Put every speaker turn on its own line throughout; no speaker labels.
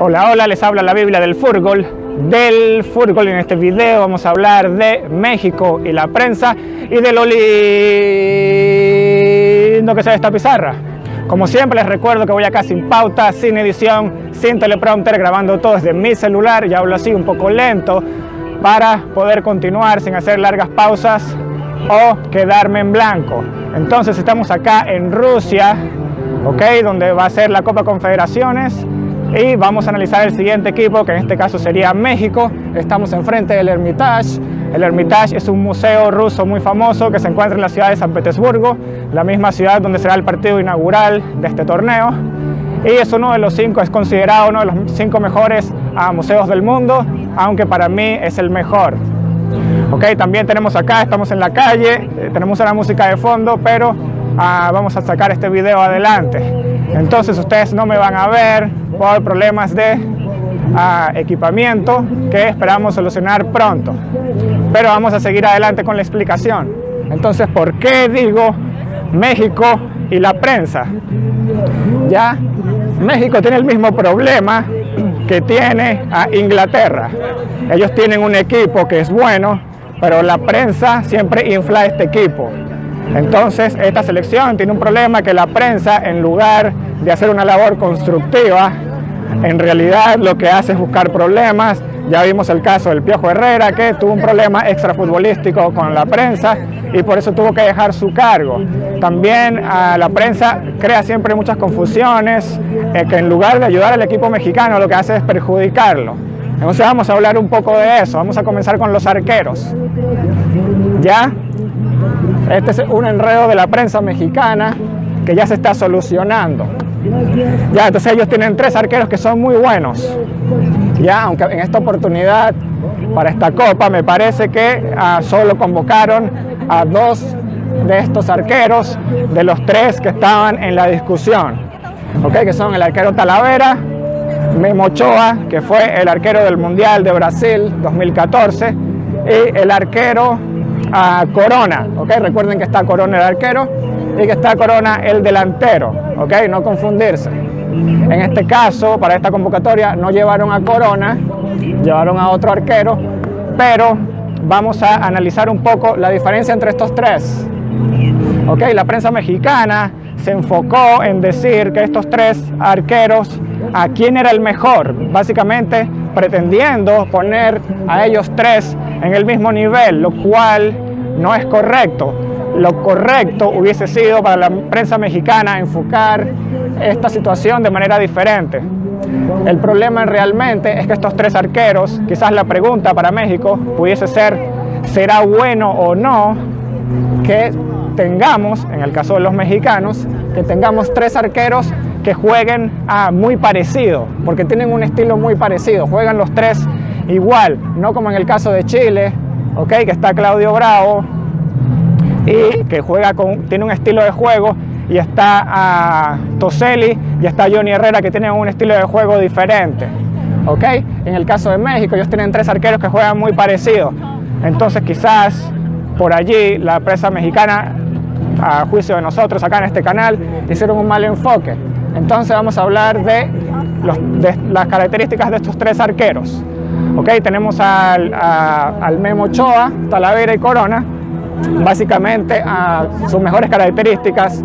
Hola, hola, les habla la Biblia del fútbol. Del fútbol en este video vamos a hablar de México y la prensa y de lo lindo que sea esta pizarra. Como siempre les recuerdo que voy acá sin pauta, sin edición, sin teleprompter, grabando todo desde mi celular y hablo así un poco lento para poder continuar sin hacer largas pausas o quedarme en blanco. Entonces estamos acá en Rusia, ¿ok? Donde va a ser la Copa Confederaciones y vamos a analizar el siguiente equipo, que en este caso sería México. Estamos enfrente del Hermitage. El Hermitage es un museo ruso muy famoso que se encuentra en la ciudad de San Petersburgo, la misma ciudad donde será el partido inaugural de este torneo. Y es uno de los cinco, es considerado uno de los cinco mejores museos del mundo, aunque para mí es el mejor. Ok, también tenemos acá, estamos en la calle, eh, tenemos una música de fondo, pero uh, vamos a sacar este video adelante. Entonces ustedes no me van a ver por problemas de uh, equipamiento que esperamos solucionar pronto. Pero vamos a seguir adelante con la explicación. Entonces, ¿por qué digo México y la prensa? Ya, México tiene el mismo problema que tiene a Inglaterra. Ellos tienen un equipo que es bueno, pero la prensa siempre infla este equipo. Entonces, esta selección tiene un problema que la prensa, en lugar de hacer una labor constructiva, en realidad lo que hace es buscar problemas. Ya vimos el caso del Piojo Herrera, que tuvo un problema extrafutbolístico con la prensa y por eso tuvo que dejar su cargo. También a la prensa crea siempre muchas confusiones, eh, que en lugar de ayudar al equipo mexicano lo que hace es perjudicarlo. Entonces vamos a hablar un poco de eso. Vamos a comenzar con los arqueros. ¿Ya? Este es un enredo de la prensa mexicana que ya se está solucionando. Ya, entonces ellos tienen tres arqueros que son muy buenos. Ya, aunque en esta oportunidad para esta copa me parece que uh, solo convocaron a dos de estos arqueros de los tres que estaban en la discusión. ¿Ok? Que son el arquero Talavera, Memo Ochoa, que fue el arquero del Mundial de Brasil 2014, y el arquero uh, Corona. ¿Ok? Recuerden que está Corona el arquero y que está Corona el delantero, ¿ok? No confundirse. En este caso, para esta convocatoria, no llevaron a Corona, llevaron a otro arquero, pero vamos a analizar un poco la diferencia entre estos tres. ¿Ok? La prensa mexicana se enfocó en decir que estos tres arqueros, a quién era el mejor, básicamente pretendiendo poner a ellos tres en el mismo nivel, lo cual no es correcto. Lo correcto hubiese sido para la prensa mexicana enfocar esta situación de manera diferente. El problema realmente es que estos tres arqueros, quizás la pregunta para México pudiese ser, ¿será bueno o no que tengamos, en el caso de los mexicanos, que tengamos tres arqueros que jueguen a muy parecido, porque tienen un estilo muy parecido, juegan los tres igual, no como en el caso de Chile, okay, que está Claudio Bravo, y que juega con, tiene un estilo de juego y está a Toselli y está Johnny Herrera que tienen un estilo de juego diferente. ¿Ok? En el caso de México ellos tienen tres arqueros que juegan muy parecido. Entonces quizás por allí la prensa mexicana, a juicio de nosotros acá en este canal, hicieron un mal enfoque. Entonces vamos a hablar de las características de estos tres arqueros. ¿Ok? Tenemos al, a, al Memo Ochoa, Talavera y Corona, básicamente sus mejores características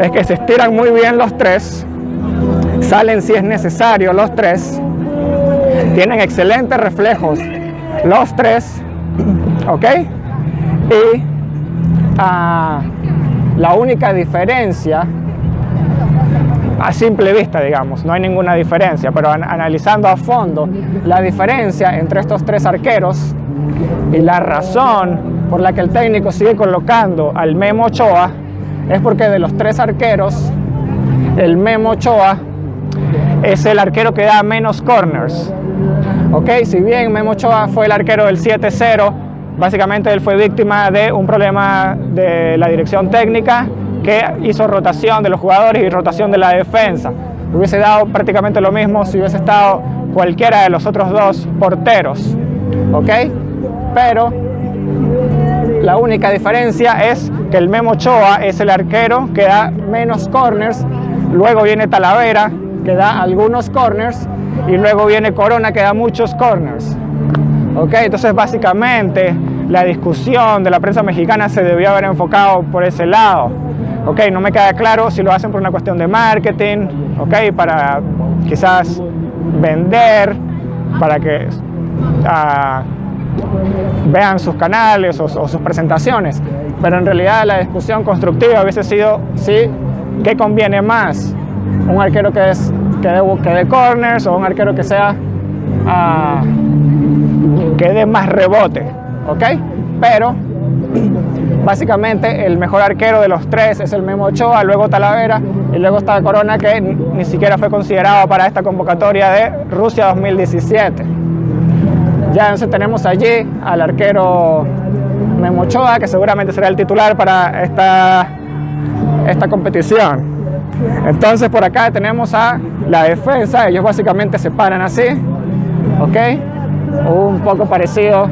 es que se estiran muy bien los tres, salen si es necesario los tres, tienen excelentes reflejos los tres, ¿ok? Y uh, la única diferencia, a simple vista, digamos, no hay ninguna diferencia, pero an analizando a fondo la diferencia entre estos tres arqueros y la razón por la que el técnico sigue colocando al Memo Ochoa es porque de los tres arqueros, el Memo Ochoa es el arquero que da menos corners. Ok, si bien Memo Ochoa fue el arquero del 7-0, básicamente él fue víctima de un problema de la dirección técnica que hizo rotación de los jugadores y rotación de la defensa. Hubiese dado prácticamente lo mismo si hubiese estado cualquiera de los otros dos porteros. ¿Ok? Pero la única diferencia es que el Memo Ochoa es el arquero que da menos corners, luego viene Talavera, que da algunos corners y luego viene Corona que da muchos corners. Ok, entonces básicamente la discusión de la prensa mexicana se debió haber enfocado por ese lado. Ok, no me queda claro si lo hacen por una cuestión de marketing, ok, para quizás vender, para que uh, vean sus canales o, sus presentaciones. Pero en realidad la discusión constructiva hubiese sido, sí, ¿qué conviene más? Un arquero que, es, que, dé, que dé corners o un arquero que sea... Uh, que dé más rebote, ¿ok? Pero básicamente el mejor arquero de los tres es el Memo Ochoa, luego Talavera y luego está Corona que ni siquiera fue considerado para esta convocatoria de Rusia 2017. Ya entonces tenemos allí al arquero Memo Ochoa que seguramente será el titular para esta, esta competición. Entonces por acá tenemos a la defensa, ellos básicamente se paran así, ¿ok? Un poco parecido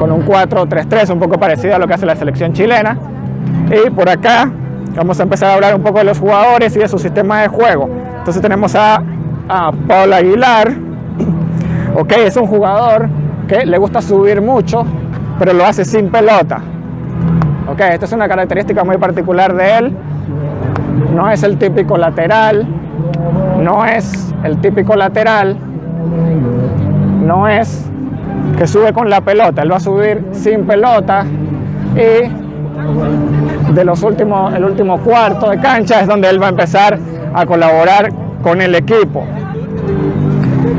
con un 4-3-3, un poco parecido a lo que hace la selección chilena. Y por acá vamos a empezar a hablar un poco de los jugadores y de su sistema de juego. Entonces tenemos a, a Paul Aguilar, ok, es un jugador que le gusta subir mucho, pero lo hace sin pelota. Ok, esta es una característica muy particular de él. No es el típico lateral, no es el típico lateral, no es que sube con la pelota, él va a subir sin pelota y de los últimos, el último cuarto de cancha es donde él va a empezar a colaborar con el equipo.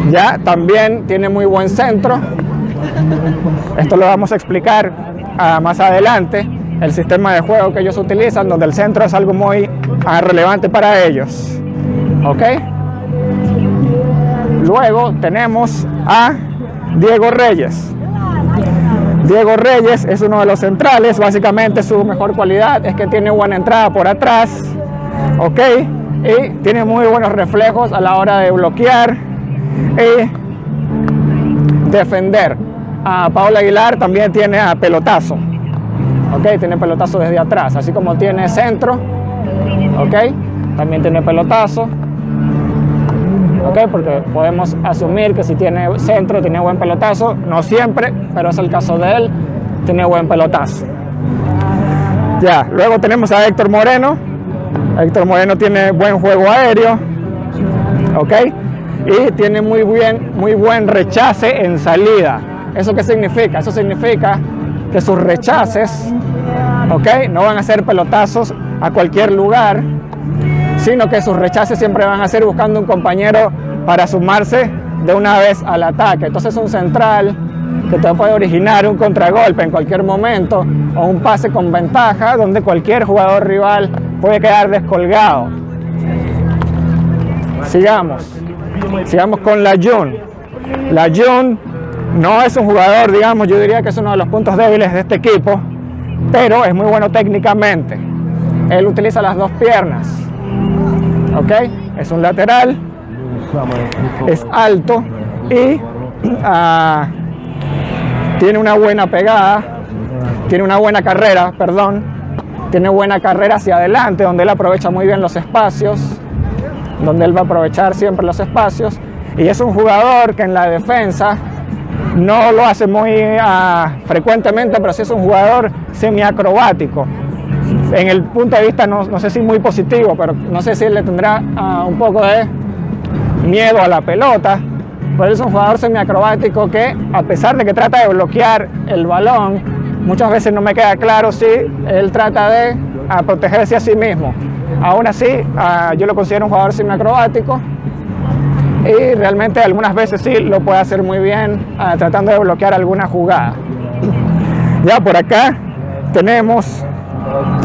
Ya también tiene muy buen centro. Esto lo vamos a explicar uh, más adelante. El sistema de juego que ellos utilizan, donde el centro es algo muy uh, relevante para ellos. ¿Ok? Luego tenemos a Diego Reyes. Diego Reyes es uno de los centrales, básicamente su mejor cualidad es que tiene buena entrada por atrás, ok, y tiene muy buenos reflejos a la hora de bloquear y defender. A Paula Aguilar también tiene a pelotazo, ok, tiene pelotazo desde atrás, así como tiene centro, ok, también tiene pelotazo porque podemos asumir que si tiene centro, tiene buen pelotazo, no siempre, pero es el caso de él, tiene buen pelotazo. Ya, luego tenemos a Héctor Moreno. Héctor Moreno tiene buen juego aéreo, ¿ok? Y tiene muy, bien, muy buen rechace en salida. ¿Eso qué significa? Eso significa que sus rechaces, ¿ok? No van a ser pelotazos a cualquier lugar, sino que sus rechaces siempre van a ser buscando un compañero para sumarse de una vez al ataque. Entonces un central que te puede originar un contragolpe en cualquier momento o un pase con ventaja donde cualquier jugador rival puede quedar descolgado. Sigamos. Sigamos con la Jun. La Jun no es un jugador, digamos, yo diría que es uno de los puntos débiles de este equipo, pero es muy bueno técnicamente. Él utiliza las dos piernas ¿ok? Es un lateral, es alto y uh, tiene una buena pegada, tiene una buena carrera, perdón, tiene buena carrera hacia adelante, donde él aprovecha muy bien los espacios, donde él va a aprovechar siempre los espacios, y es un jugador que en la defensa no lo hace muy uh, frecuentemente, pero sí es un jugador semiacrobático en el punto de vista no, no, sé si muy positivo, pero no sé si le tendrá uh, un poco de miedo a la pelota. Pero es un jugador semiacrobático que, a pesar de que trata de bloquear el balón, muchas veces no me queda claro si él trata de uh, protegerse a sí mismo. Aún así, uh, yo lo considero un jugador semiacrobático y realmente algunas veces sí lo puede hacer muy bien tratando de bloquear alguna jugada. Ya por acá tenemos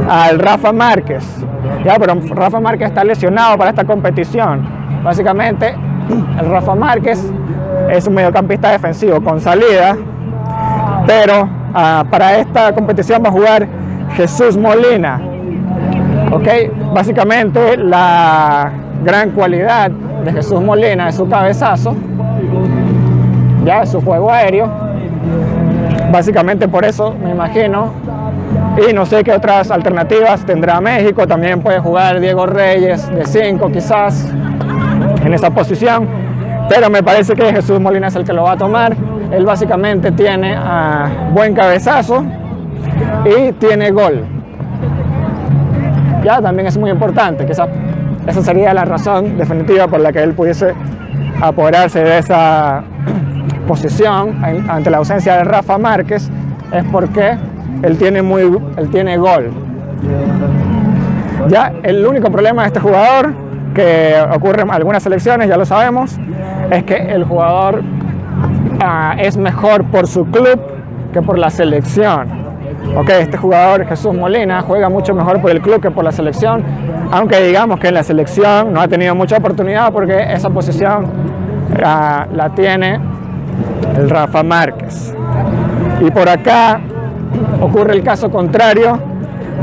al Rafa Márquez. Ya, pero Rafa Márquez está lesionado para esta competición. Básicamente, el Rafa Márquez es un mediocampista defensivo con salida, pero uh, para esta competición va a jugar Jesús Molina. Ok, básicamente la gran cualidad de Jesús Molina es su cabezazo, ya su juego aéreo. Básicamente por eso me imagino y no sé qué otras alternativas tendrá México. También puede jugar Diego Reyes de 5 quizás. en esa posición, pero me parece que Jesús Molina es el que lo va a tomar. Él básicamente tiene buen cabezazo y tiene gol. Ya también es muy importante, esa, esa sería la razón definitiva por la que él pudiese apoderarse de esa posición ante la ausencia de Rafa Márquez, es porque él tiene, muy, él tiene gol. Ya el único problema de este jugador, que ocurre en algunas selecciones, ya lo sabemos, es que el jugador uh, es mejor por su club que por la selección. Ok, este jugador Jesús Molina juega mucho mejor por el club que por la selección, aunque digamos que en la selección no ha tenido mucha oportunidad porque esa posición uh, la tiene el Rafa Márquez. Y por acá ocurre el caso contrario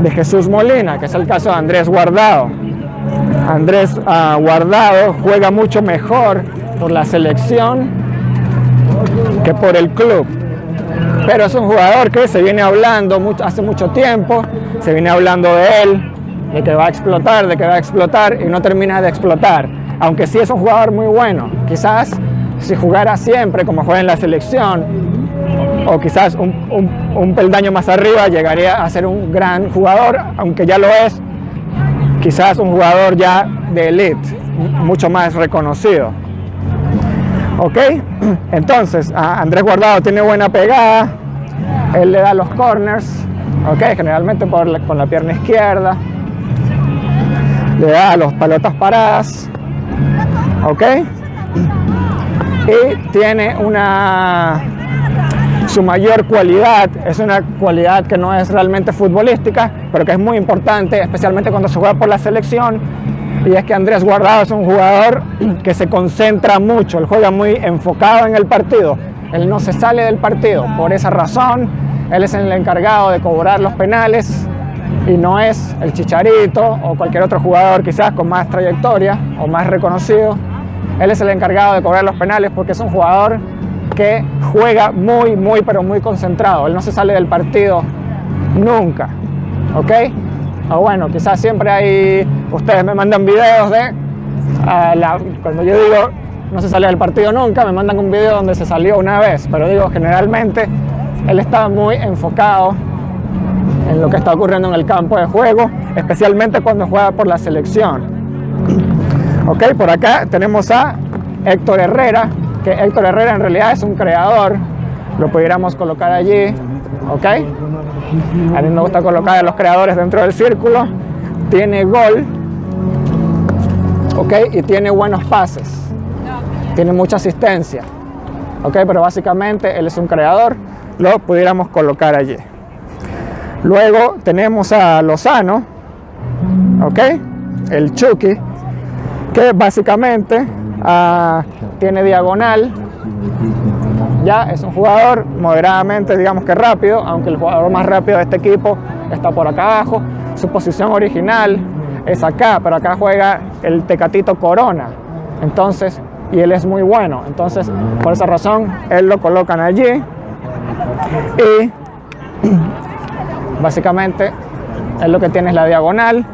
de Jesús Molina, que es el caso de Andrés Guardado. Andrés uh, Guardado juega mucho mejor por la selección que por el club. Pero es un jugador que se viene hablando hace mucho tiempo, se viene hablando de él, de que va a explotar, de que va a explotar y no termina de explotar. Aunque sí es un jugador muy bueno. Quizás si jugara siempre como juega en la selección, o quizás un, un, peldaño más arriba llegaría a ser un gran jugador, aunque ya lo es, quizás un jugador ya de elite, mucho más reconocido. ¿Ok? Entonces, Andrés Guardado tiene buena pegada, él le da los corners, ¿ok? Generalmente con la pierna izquierda, le da los palotas paradas, ¿ok? Y tiene una su mayor cualidad es una cualidad que no es realmente futbolística, pero que es muy importante, especialmente cuando se juega por la selección, y es que Andrés Guardado es un jugador que se concentra mucho, él juega muy enfocado en el partido, él no se sale del partido, por esa razón. Él es el encargado de cobrar los penales y no es el Chicharito o cualquier otro jugador quizás con más trayectoria o más reconocido, él es el encargado de cobrar los penales porque es un jugador que juega muy, muy, pero muy concentrado. Él no se sale del partido nunca. ¿Ok? O bueno, quizás siempre hay. Ustedes me mandan videos de. Uh, la, cuando yo digo no se sale del partido nunca, me mandan un video donde se salió una vez. Pero digo, generalmente él está muy enfocado en lo que está ocurriendo en el campo de juego, especialmente cuando juega por la selección. Ok, por acá tenemos a Héctor Herrera, que Héctor Herrera en realidad es un creador, lo pudiéramos colocar allí, ¿ok? A mí me gusta colocar a los creadores dentro del círculo, tiene gol, ¿ok? Y tiene buenos pases, tiene mucha asistencia, ¿ok? Pero básicamente él es un creador, lo pudiéramos colocar allí. Luego tenemos a Lozano, ¿ok? El Chucky, que básicamente uh, tiene diagonal. Ya es un jugador moderadamente, digamos que rápido, aunque el jugador más rápido de este equipo está por acá abajo. Su posición original es acá, pero acá juega el Tecatito Corona. Entonces, y él es muy bueno. Entonces, por esa razón, él lo colocan allí. Y básicamente, él lo que tiene es la diagonal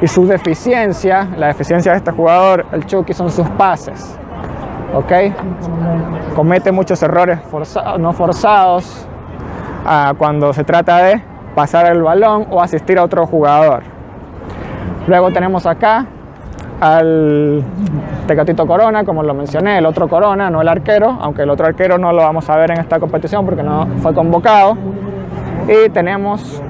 y su deficiencia, la deficiencia de este jugador, el Chucky, son sus pases. ¿Ok? Comete muchos errores forzados, no forzados uh, cuando se trata de pasar el balón o asistir a otro jugador. Luego tenemos acá al Tecatito Corona, como lo mencioné, el otro Corona, no el arquero, aunque el otro arquero no lo vamos a ver en esta competición porque no fue convocado. Y tenemos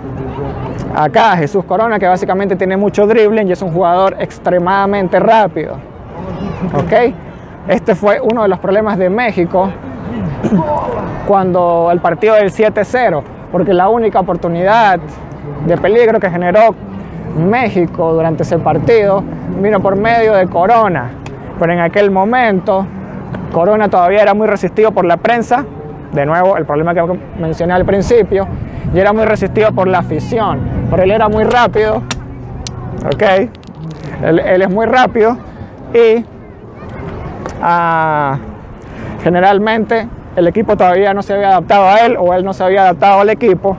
acá Jesús Corona, que básicamente tiene mucho dribbling y es un jugador extremadamente rápido. ¿Ok? Este fue uno de los problemas de México cuando el partido del 7-0, porque la única oportunidad de peligro que generó México durante ese partido vino por medio de Corona. Pero en aquel momento Corona todavía era muy resistido por la prensa, de nuevo el problema que mencioné al principio, y era muy resistido por la afición, pero él era muy rápido, ok, él, es muy rápido y uh, generalmente el equipo todavía no se había adaptado a él o él no se había adaptado al equipo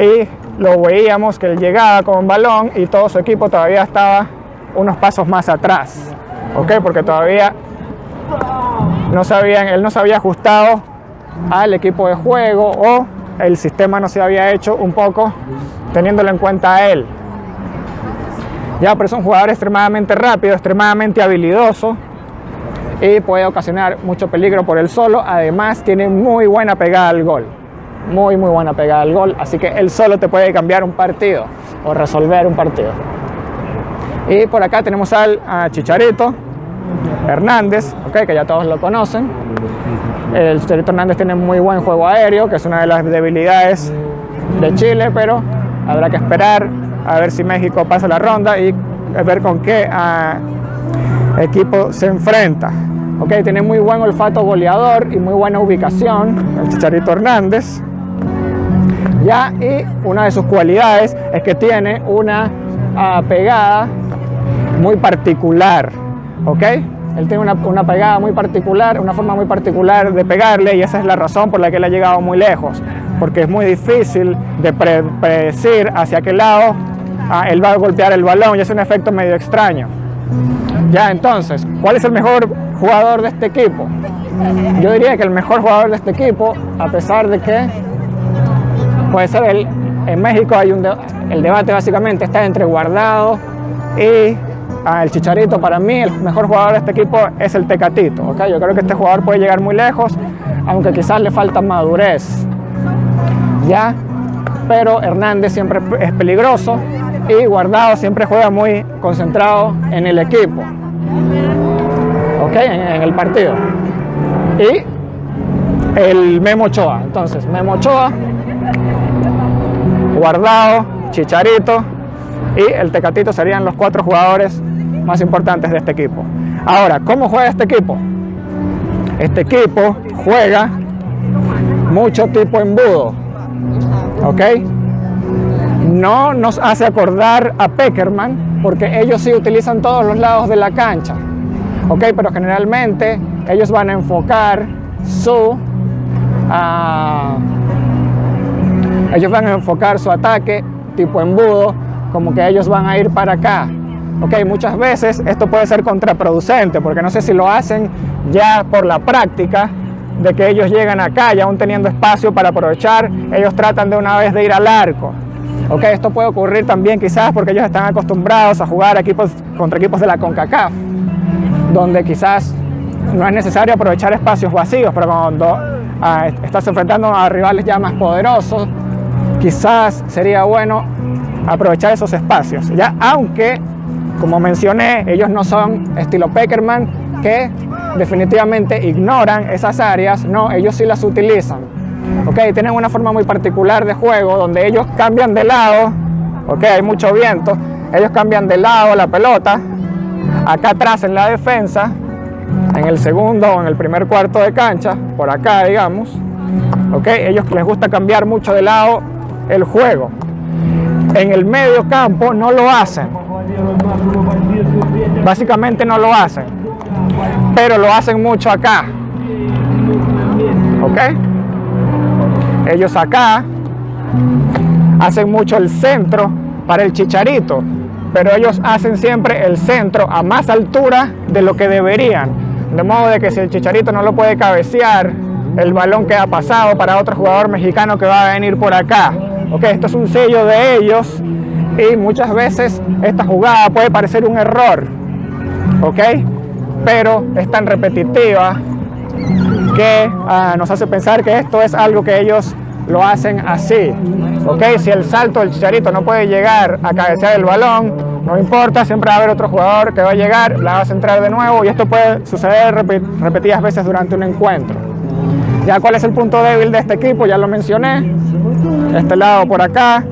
y lo veíamos que él llegaba con un balón y todo su equipo todavía estaba unos pasos más atrás. ¿ok? Porque todavía no sabían, él no se había ajustado al equipo de juego o el sistema no se había hecho un poco teniéndolo en cuenta a él. Ya, pero es un jugador extremadamente rápido, extremadamente habilidoso y puede ocasionar mucho peligro por él solo. Además, tiene muy buena pegada al gol. Muy, muy buena pegada al gol. Así que él solo te puede cambiar un partido o resolver un partido. Y por acá tenemos al Chicharito Hernández, okay, que ya todos lo conocen. El Chicharito Hernández tiene muy buen juego aéreo, que es una de las debilidades de Chile, pero habrá que esperar a ver si México pasa la ronda y ver con qué ah, equipo se enfrenta. Okay, tiene muy buen olfato goleador y muy buena ubicación, el Chicharito Hernández. Ya, y una de sus cualidades es que tiene una ah, pegada muy particular, ¿ok? Él tiene una, pegada muy particular, una forma muy particular de pegarle y esa es la razón por la que él ha llegado muy lejos, porque es muy difícil de predecir hacia qué lado ah, él va a golpear el balón y es un efecto medio extraño. Ya, entonces, ¿cuál es el mejor jugador de este equipo? Yo diría que el mejor jugador de este equipo, a pesar de que puede ser el, en México hay un el debate básicamente está entre Guardado y el Chicharito. Para mí el mejor jugador de este equipo es el Tecatito. ¿okay? Yo creo que este jugador puede llegar muy lejos, aunque quizás le falta madurez. ¿Ya? Pero Hernández siempre es peligroso y Guardado siempre juega muy concentrado en el equipo. ¿Ok? En, el partido. Y el Memo Ochoa. Entonces, Memo Ochoa, Guardado, Chicharito y el Tecatito serían los cuatro jugadores más importantes de este equipo. Ahora, ¿cómo juega este equipo? Este equipo juega mucho tipo embudo. ¿Ok? No nos hace acordar a Peckerman porque ellos sí utilizan todos los lados de la cancha. ¿Ok? Pero generalmente ellos van a enfocar su... Ah, ellos van a enfocar su ataque tipo embudo como que ellos van a ir para acá. Ok, muchas veces esto puede ser contraproducente porque no sé si lo hacen ya por la práctica de que ellos llegan acá, ya aún teniendo espacio para aprovechar, ellos tratan de una vez de ir al arco. Ok, esto puede ocurrir también quizás porque ellos están acostumbrados a jugar equipos contra equipos de la CONCACAF, donde quizás no es necesario aprovechar espacios vacíos, pero cuando ah, estás enfrentando a rivales ya más poderosos, quizás sería bueno aprovechar esos espacios, ya aunque como mencioné, ellos no son estilo Peckerman que definitivamente ignoran esas áreas, no, ellos sí las utilizan. Ok, tienen una forma muy particular de juego donde ellos cambian de lado, ok, hay mucho viento, ellos cambian de lado la pelota, acá atrás en la defensa, en el segundo o en el primer cuarto de cancha, por acá digamos, ok, ellos les gusta cambiar mucho de lado el juego. En el medio campo no lo hacen. Básicamente no lo hacen. Pero lo hacen mucho acá. ¿Ok? Ellos acá hacen mucho el centro para el chicharito. Pero ellos hacen siempre el centro a más altura de lo que deberían. De modo de que si el chicharito no lo puede cabecear, el balón queda pasado para otro jugador mexicano que va a venir por acá. Ok, esto es un sello de ellos y muchas veces esta jugada puede parecer un error, ok, pero es tan repetitiva que ah, nos hace pensar que esto es algo que ellos lo hacen así, ok, si el salto del chicharito no puede llegar a cabecear el balón, no importa, siempre va a haber otro jugador que va a llegar, la va a centrar de nuevo y esto puede suceder repetidas veces durante un encuentro. Ya cuál es el punto débil de este equipo, ya lo mencioné, este lado por acá,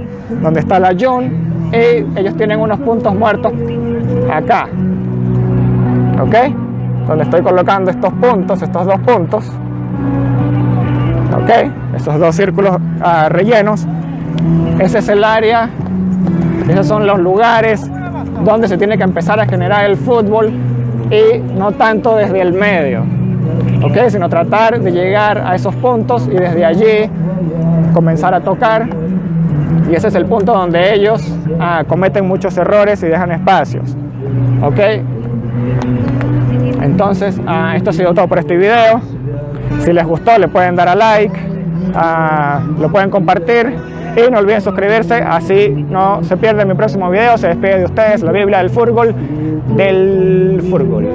donde está la Jun, y ellos tienen unos puntos muertos acá, ¿ok? Donde estoy colocando estos puntos, estos dos puntos, ¿ok? Estos dos círculos ah, rellenos, ese es el área, esos son los lugares donde se tiene que empezar a generar el fútbol y no tanto desde el medio, ¿ok? Sino tratar de llegar a esos puntos y desde allí comenzar a tocar y ese es el punto donde ellos ah, cometen muchos errores y dejan espacios. ¿Ok? Entonces, ah, esto ha sido todo por este video. Si les gustó, le pueden dar a like, ah, lo pueden compartir y no olviden suscribirse, así no se pierde mi próximo video. Se despide de ustedes la Biblia del fútbol, del fútbol.